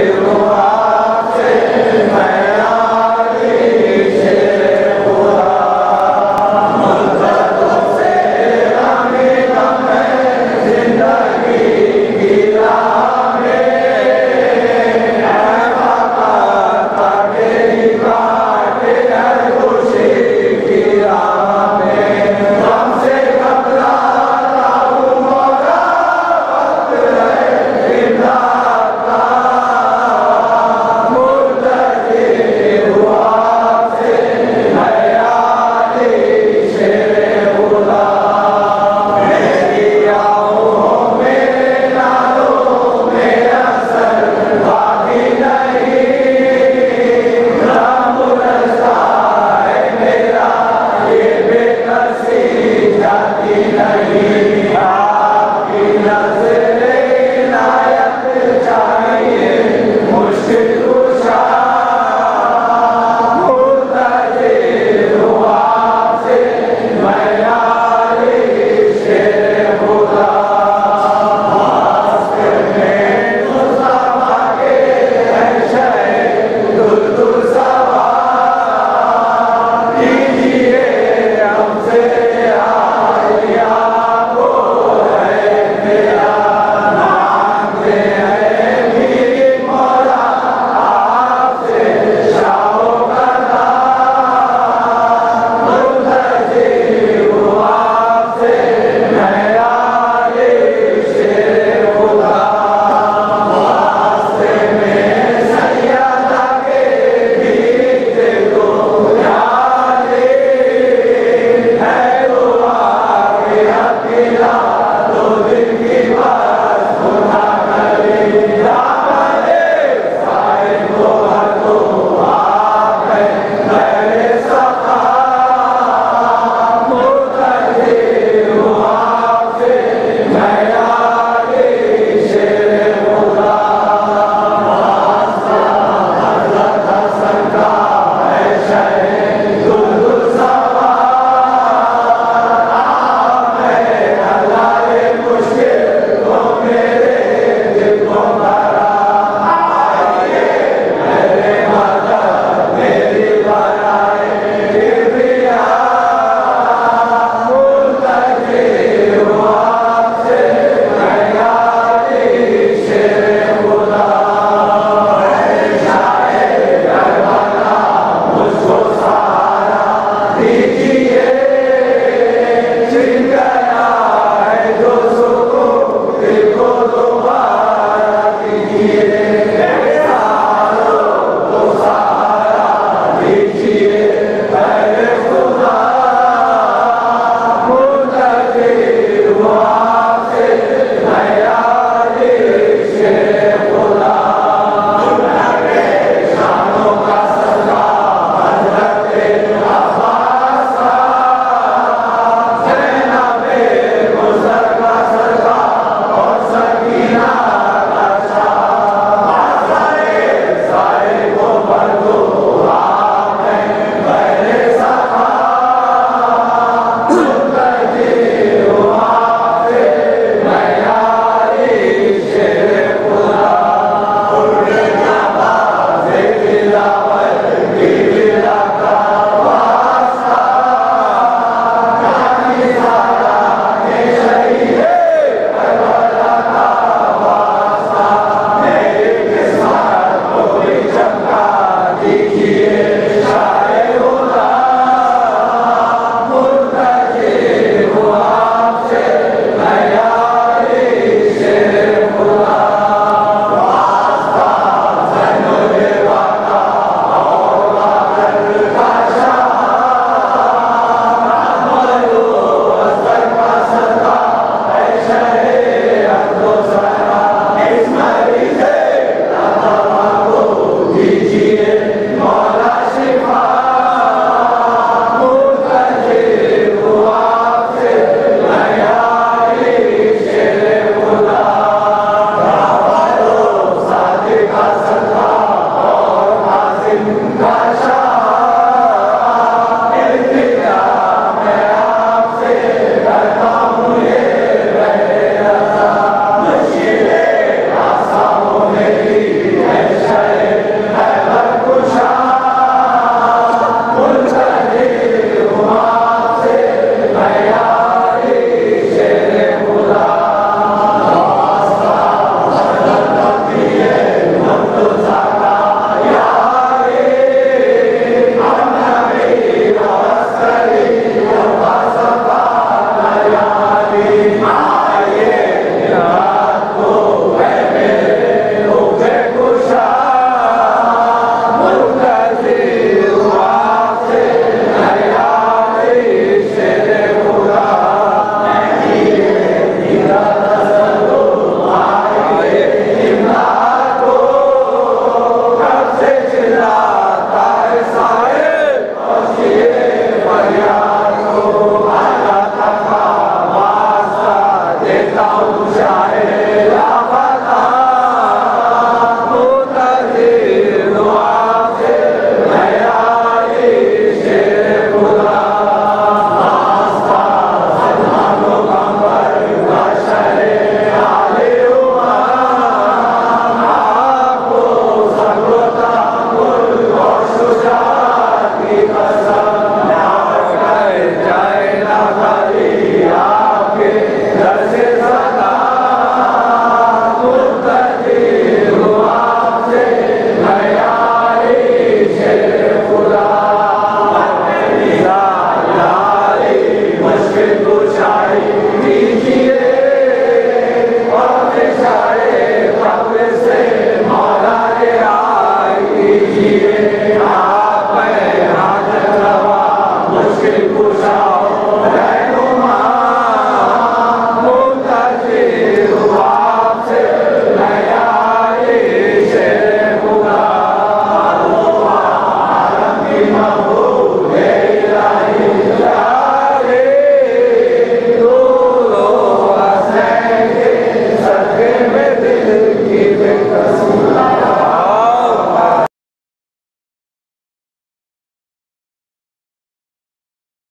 casa